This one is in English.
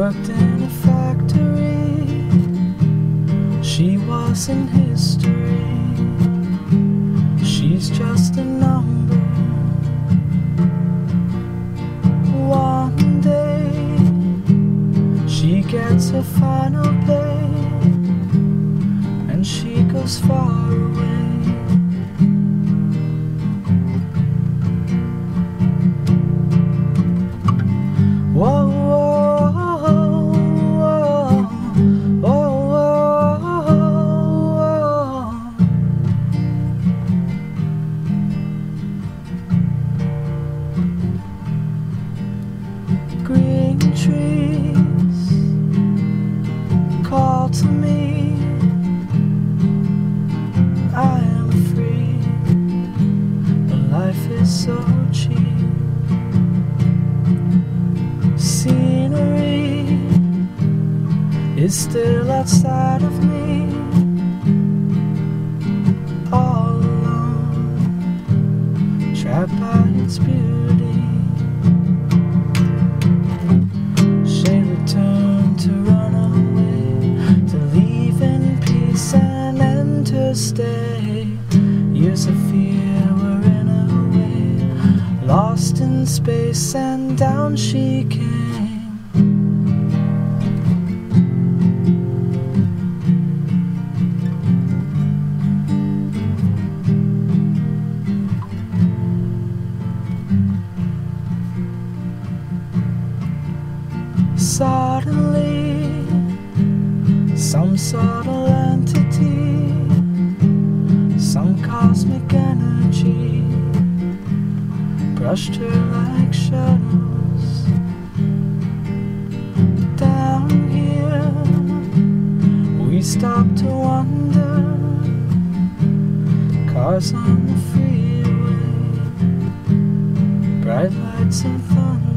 worked in a factory. She was in history. She's just a number. One day she gets her final pay and she goes far away. Is still outside of me. All alone, trapped by its beauty. She returned to run away, to leave in peace and enter stay. Years of fear were in her way, lost in space, and down she came. Suddenly, some subtle entity, some cosmic energy, brushed her like shadows. Down here, we stopped to wonder. Cars on the freeway, bright lights and thunder.